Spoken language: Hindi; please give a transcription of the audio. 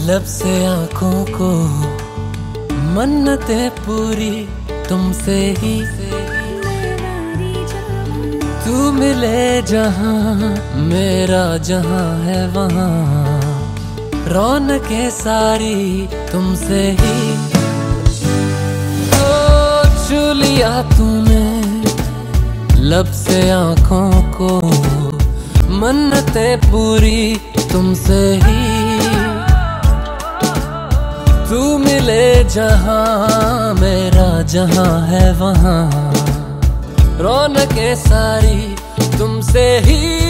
लब से आँखों को, मन्नतें पूरी तुमसे ही। तू मिले जहाँ, मेरा जहाँ है वहाँ। रौनकें सारी तुमसे ही। छू लिया तूने, लब से आँखों को, मन्नतें पूरी तुमसे ही। तू मिले जहाँ मेरा जहाँ है वहाँ। रौनकें सारी तुमसे ही